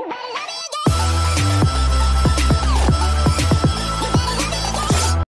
You better-